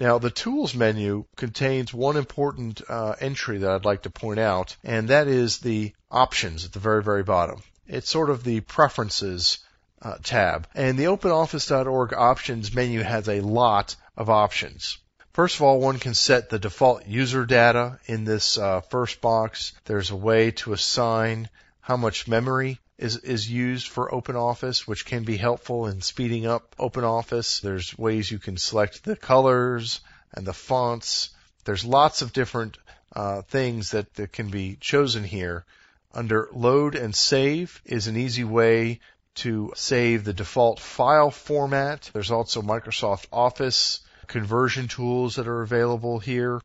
Now, the Tools menu contains one important uh, entry that I'd like to point out, and that is the Options at the very, very bottom. It's sort of the Preferences uh, tab. And the OpenOffice.org Options menu has a lot of options. First of all, one can set the default user data in this uh, first box. There's a way to assign how much memory is, is used for OpenOffice, which can be helpful in speeding up OpenOffice. There's ways you can select the colors and the fonts. There's lots of different uh, things that, that can be chosen here. Under load and save is an easy way to save the default file format. There's also Microsoft Office conversion tools that are available here.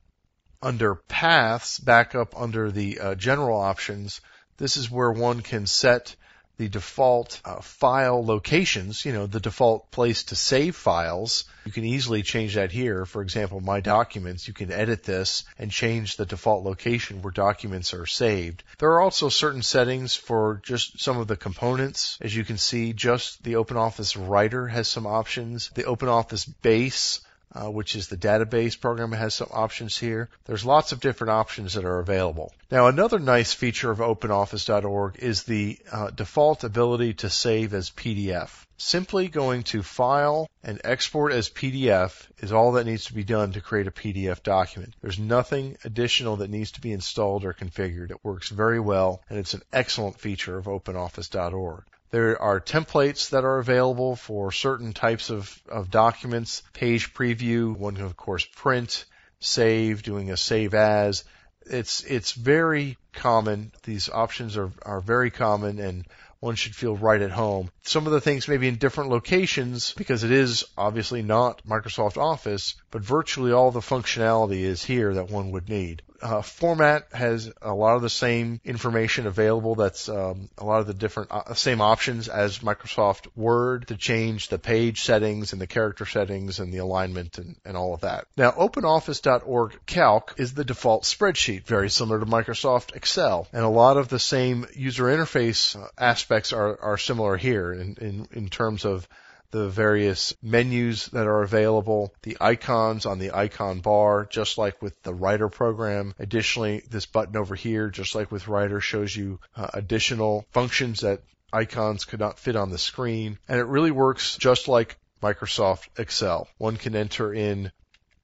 Under paths, back up under the uh, general options, this is where one can set the default uh, file locations, you know, the default place to save files. You can easily change that here. For example, my documents, you can edit this and change the default location where documents are saved. There are also certain settings for just some of the components. As you can see, just the OpenOffice Writer has some options. The OpenOffice Base uh, which is the database program. It has some options here. There's lots of different options that are available. Now, another nice feature of OpenOffice.org is the uh, default ability to save as PDF. Simply going to File and Export as PDF is all that needs to be done to create a PDF document. There's nothing additional that needs to be installed or configured. It works very well, and it's an excellent feature of OpenOffice.org. There are templates that are available for certain types of, of documents. Page preview, one can of course print, save, doing a save as. It's, it's very common. These options are, are very common and one should feel right at home. Some of the things may be in different locations because it is obviously not Microsoft Office, but virtually all the functionality is here that one would need. Uh, format has a lot of the same information available. That's um, a lot of the different uh, same options as Microsoft Word to change the page settings and the character settings and the alignment and, and all of that. Now, OpenOffice.org Calc is the default spreadsheet, very similar to Microsoft Excel, and a lot of the same user interface uh, aspects are, are similar here in, in, in terms of the various menus that are available, the icons on the icon bar, just like with the Writer program. Additionally, this button over here, just like with Writer, shows you uh, additional functions that icons could not fit on the screen. And it really works just like Microsoft Excel. One can enter in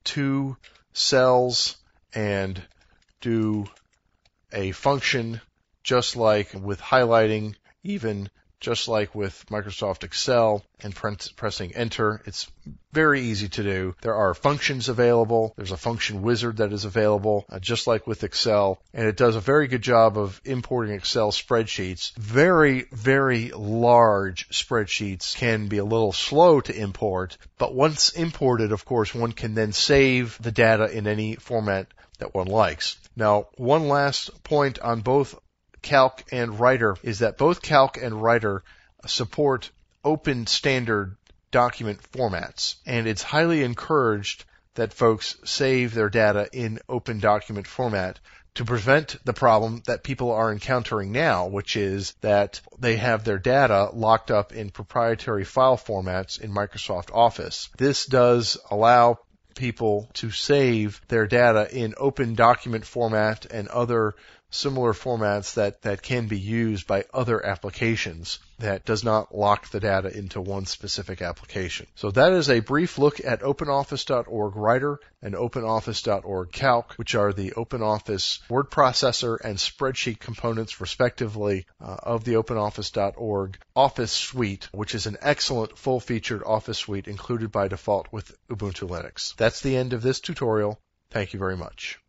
two cells and do a function just like with highlighting, even just like with Microsoft Excel and pressing enter. It's very easy to do. There are functions available. There's a function wizard that is available, uh, just like with Excel, and it does a very good job of importing Excel spreadsheets. Very, very large spreadsheets can be a little slow to import, but once imported, of course, one can then save the data in any format that one likes. Now, one last point on both Calc and Writer is that both Calc and Writer support open standard document formats. And it's highly encouraged that folks save their data in open document format to prevent the problem that people are encountering now, which is that they have their data locked up in proprietary file formats in Microsoft Office. This does allow people to save their data in open document format and other similar formats that, that can be used by other applications that does not lock the data into one specific application. So that is a brief look at OpenOffice.org Writer and OpenOffice.org Calc, which are the OpenOffice word processor and spreadsheet components respectively uh, of the OpenOffice.org Office Suite, which is an excellent full-featured Office Suite included by default with Ubuntu Linux. That's the end of this tutorial. Thank you very much.